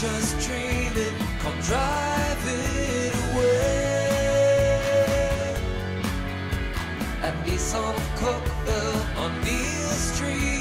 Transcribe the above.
just dream it. Come drive it away. At Nissan of Cookville on Neil Street.